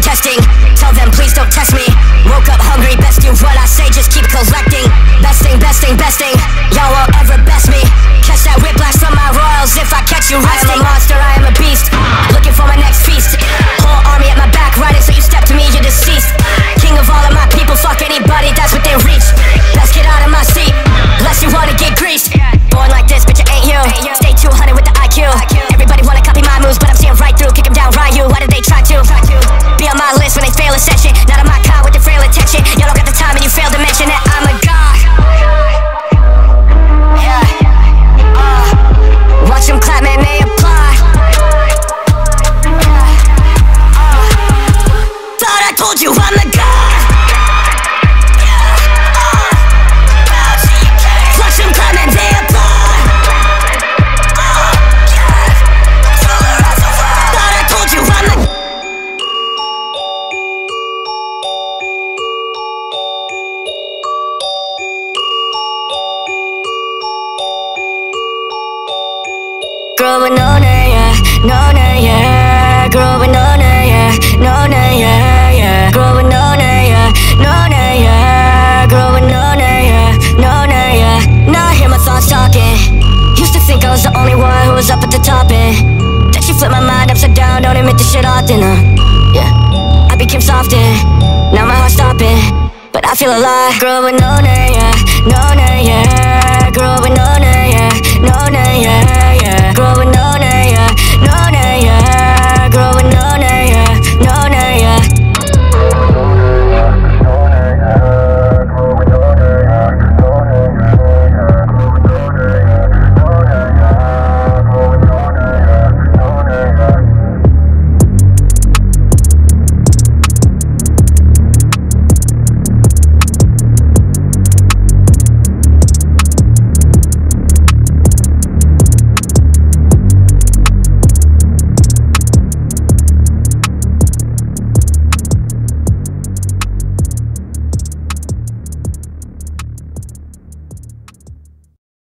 testing, testing. Tell them please don't test me. Woke up hungry, best do what I say, just keep collecting. Best thing, best thing, best thing. Yo, Growing on it, yeah, no name, yeah. Growing on it, yeah, no name, yeah, yeah. Growing on it, yeah, no name, yeah. Growing on it, yeah, no name, yeah. Now I hear my thoughts talking. Used to think I was the only one who was up at the top, and then she flipped my mind upside down. Don't admit this shit often, uh, yeah. I became soft, and now my heart's stopping, but I feel alive. Growing on it.